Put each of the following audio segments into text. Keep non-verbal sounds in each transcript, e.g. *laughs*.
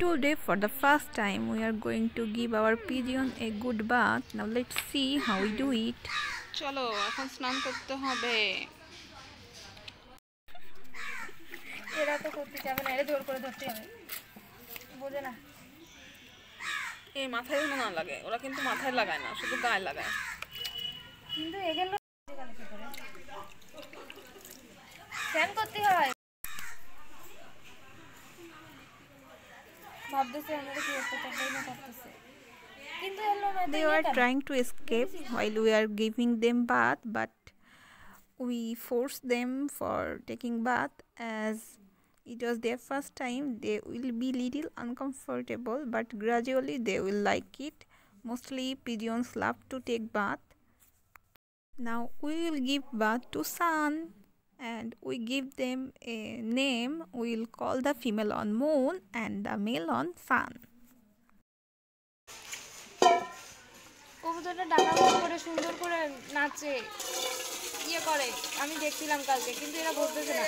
Today for the first time we are going to give our pigeon a good bath. Now let's see how we do it. চলো এখন স্নান করতে হবে। এরা তো করতে যাবে না এরা জোর করে ধরতে হবে। বোঝে না। এই মাথায় যেন না লাগে ওরা কিন্তু মাথায় লাগায় না শুধু গায়ে লাগায়। কিন্তু এগুলো স্ক্যান করতে হয়? ভাবতেছে আমরা কি একটা চাকরি না করতেছে কিন্তু এলো না They were trying to escape while we are giving them bath but we forced them for taking bath as it was their first time they will be little uncomfortable but gradually they will like it mostly pigeons love to take bath now we will give bath to sun And we give them a name we will call the female on moon and the male on sun. কবুতরটা ডাকা করে সুন্দর করে নাচে ইয়ে করে। আমি দেখছিলাম কালকে কিন্তু এরা বলতেছে না।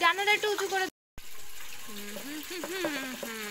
ডানাটা একটু উঁচু করে থাম, ছাড়। এরা একদম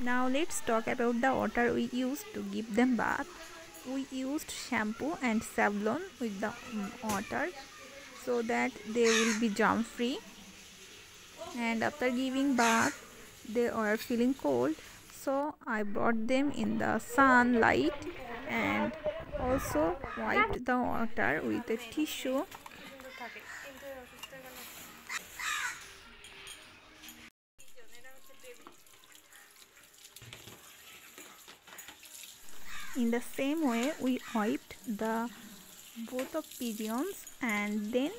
Now let's talk about the water we used to give them bath. We used shampoo and Savlon with the mm, water so that they will be germ free. And after giving bath, they are feeling cold, so I brought them in the sunlight and also wiped the water with a tissue In the same way, we wiped the both of pigeons and then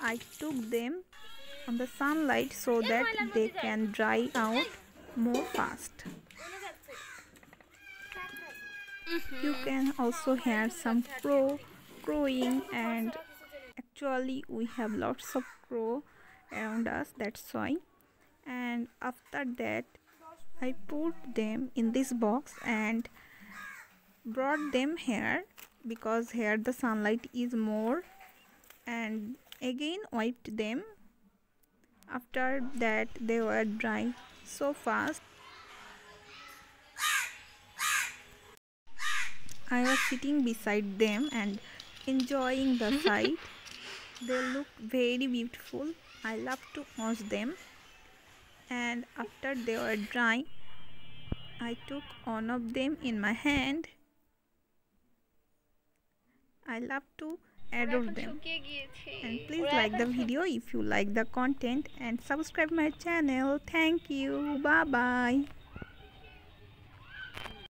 I took them on the sunlight so that they can dry out more fast. You can also hear some crow crowing and actually we have lots of crow around us that's why. And after that I put them in this box and brought them here because here the sunlight is more and again wiped them. After that they were dry so fast. I was sitting beside them and enjoying the *laughs* sight. They look very beautiful. I love to watch them. And after they were dry i took one of them in my hand I love to adore them. And please like the video if you like the content and subscribe my channel. Thank you. Bye bye.